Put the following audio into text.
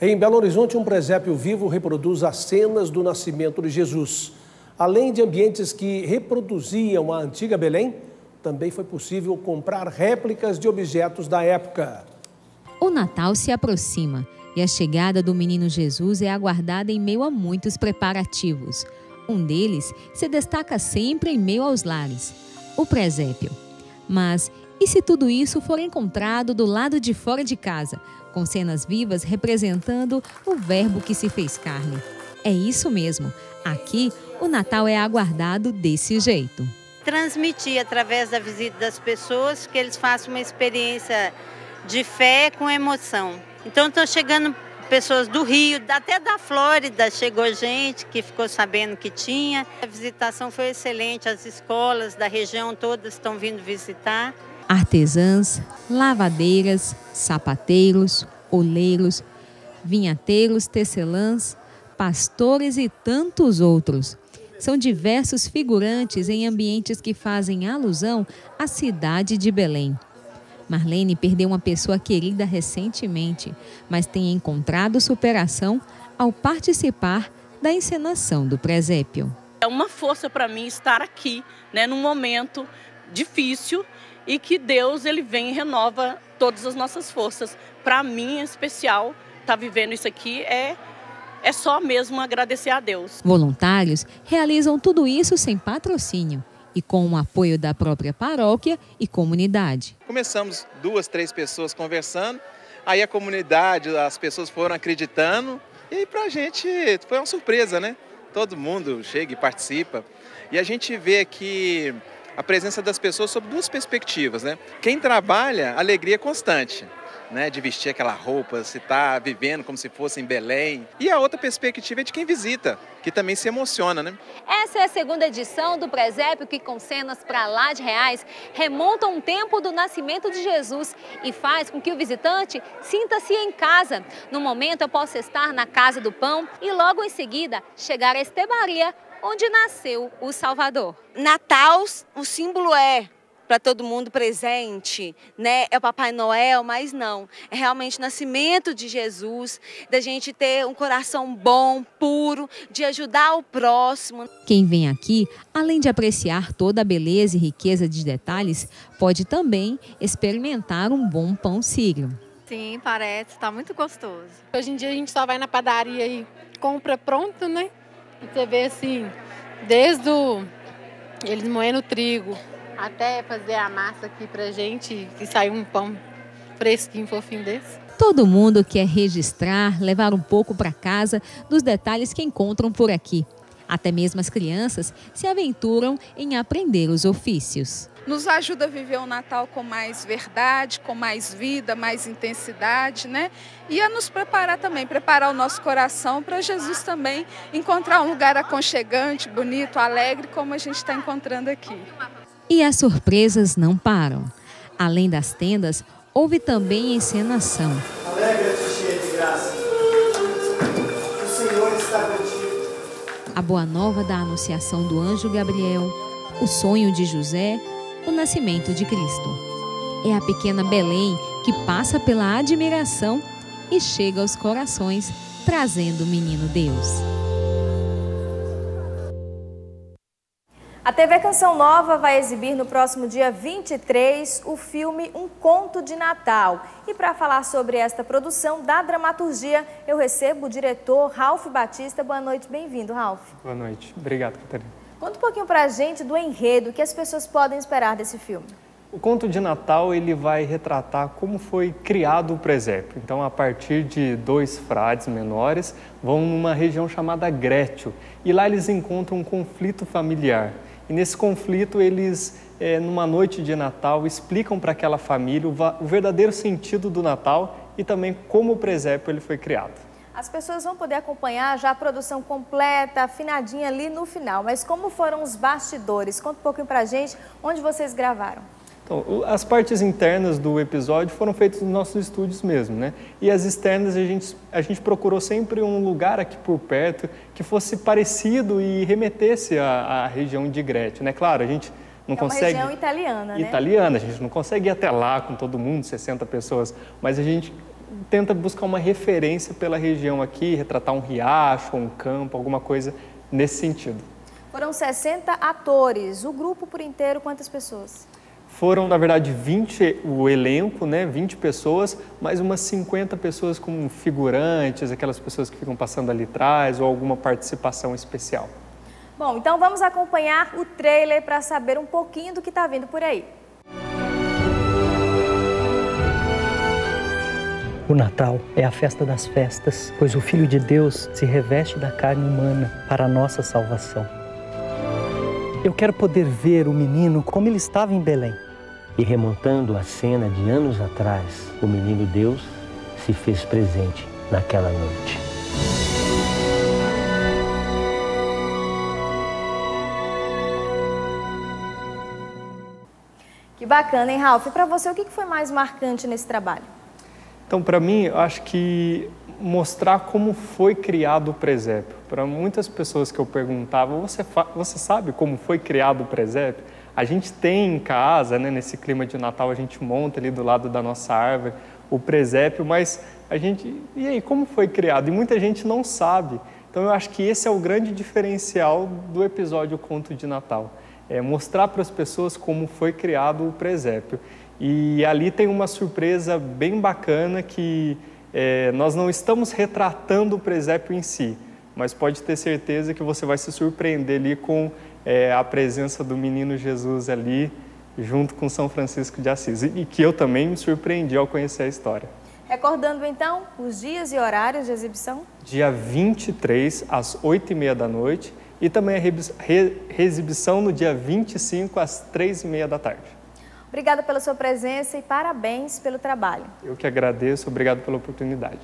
Em Belo Horizonte, um presépio vivo reproduz as cenas do nascimento de Jesus. Além de ambientes que reproduziam a antiga Belém, também foi possível comprar réplicas de objetos da época. O Natal se aproxima e a chegada do menino Jesus é aguardada em meio a muitos preparativos. Um deles se destaca sempre em meio aos lares: o presépio. Mas e se tudo isso for encontrado do lado de fora de casa, com cenas vivas representando o Verbo que se fez carne? É isso mesmo. Aqui, o Natal é aguardado desse jeito. Transmitir através da visita das pessoas que eles façam uma experiência de fé com emoção. Então, estão chegando pessoas do Rio, até da Flórida chegou gente que ficou sabendo que tinha. A visitação foi excelente, as escolas da região todas estão vindo visitar artesãs, lavadeiras, sapateiros, oleiros, vinhateiros, tecelãs, pastores e tantos outros. São diversos figurantes em ambientes que fazem alusão à cidade de Belém. Marlene perdeu uma pessoa querida recentemente, mas tem encontrado superação ao participar da encenação do presépio. É uma força para mim estar aqui, né, num momento difícil, e que Deus ele vem e renova todas as nossas forças. Para mim, em especial, estar tá vivendo isso aqui é é só mesmo agradecer a Deus. Voluntários realizam tudo isso sem patrocínio e com o apoio da própria paróquia e comunidade. Começamos duas, três pessoas conversando, aí a comunidade, as pessoas foram acreditando e para a gente foi uma surpresa, né? Todo mundo chega e participa. E a gente vê que a presença das pessoas sob duas perspectivas, né? Quem trabalha, alegria constante. Né, de vestir aquela roupa, se está vivendo como se fosse em Belém. E a outra perspectiva é de quem visita, que também se emociona, né? Essa é a segunda edição do Presépio, que com cenas para lá de reais remonta um tempo do nascimento de Jesus e faz com que o visitante sinta-se em casa. No momento eu posso estar na Casa do Pão e logo em seguida chegar a Estebaria, onde nasceu o Salvador. Natal, o símbolo é para todo mundo presente, né? É o Papai Noel, mas não. É realmente o nascimento de Jesus, da gente ter um coração bom, puro, de ajudar o próximo. Quem vem aqui, além de apreciar toda a beleza e riqueza de detalhes, pode também experimentar um bom pão sírio. Sim, parece, está muito gostoso. Hoje em dia a gente só vai na padaria e compra pronto, né? Você vê assim, desde o, eles moendo trigo até fazer a massa aqui pra gente e sair um pão fresquinho, fofinho desse. Todo mundo quer registrar, levar um pouco para casa dos detalhes que encontram por aqui. Até mesmo as crianças se aventuram em aprender os ofícios nos ajuda a viver o Natal com mais verdade, com mais vida, mais intensidade, né? E a nos preparar também, preparar o nosso coração para Jesus também encontrar um lugar aconchegante, bonito, alegre, como a gente está encontrando aqui. E as surpresas não param. Além das tendas, houve também encenação. A boa nova da anunciação do anjo Gabriel, o sonho de José, o nascimento de Cristo. É a pequena Belém que passa pela admiração e chega aos corações, trazendo o menino Deus. A TV Canção Nova vai exibir no próximo dia 23 o filme Um Conto de Natal. E para falar sobre esta produção da dramaturgia, eu recebo o diretor Ralph Batista. Boa noite, bem-vindo, Ralph. Boa noite, obrigado, Catarina. Conta um pouquinho para a gente do enredo que as pessoas podem esperar desse filme. O conto de Natal ele vai retratar como foi criado o presépio. Então, a partir de dois frades menores, vão numa região chamada Grétio e lá eles encontram um conflito familiar. E nesse conflito, eles, é, numa noite de Natal, explicam para aquela família o, o verdadeiro sentido do Natal e também como o presépio ele foi criado. As pessoas vão poder acompanhar já a produção completa, afinadinha ali no final. Mas como foram os bastidores? Conta um pouquinho pra gente onde vocês gravaram. Então, as partes internas do episódio foram feitas nos nossos estúdios mesmo, né? E as externas a gente, a gente procurou sempre um lugar aqui por perto que fosse parecido e remetesse à, à região de Grétio, né? Claro, a gente não é consegue... uma região italiana, né? Italiana, a gente não consegue ir até lá com todo mundo, 60 pessoas, mas a gente tenta buscar uma referência pela região aqui, retratar um riacho, um campo, alguma coisa nesse sentido. Foram 60 atores. O grupo por inteiro, quantas pessoas? Foram, na verdade, 20 o elenco, né? 20 pessoas, mais umas 50 pessoas como figurantes, aquelas pessoas que ficam passando ali atrás ou alguma participação especial. Bom, então vamos acompanhar o trailer para saber um pouquinho do que está vindo por aí. O Natal é a festa das festas, pois o Filho de Deus se reveste da carne humana para a nossa salvação. Eu quero poder ver o menino como ele estava em Belém. E remontando a cena de anos atrás, o menino Deus se fez presente naquela noite. Que bacana, hein, Ralf? E para você, o que foi mais marcante nesse trabalho? Então, para mim, eu acho que mostrar como foi criado o presépio. Para muitas pessoas que eu perguntava, você, você sabe como foi criado o presépio? A gente tem em casa, né, nesse clima de Natal, a gente monta ali do lado da nossa árvore o presépio, mas a gente, e aí, como foi criado? E muita gente não sabe. Então eu acho que esse é o grande diferencial do episódio Conto de Natal. É mostrar para as pessoas como foi criado o presépio. E ali tem uma surpresa bem bacana que é, nós não estamos retratando o presépio em si, mas pode ter certeza que você vai se surpreender ali com é, a presença do menino Jesus ali, junto com São Francisco de Assis, e que eu também me surpreendi ao conhecer a história. Recordando então os dias e horários de exibição? Dia 23, às 8h30 da noite, e também a reexibição no dia 25, às 3h30 da tarde. Obrigada pela sua presença e parabéns pelo trabalho. Eu que agradeço, obrigado pela oportunidade.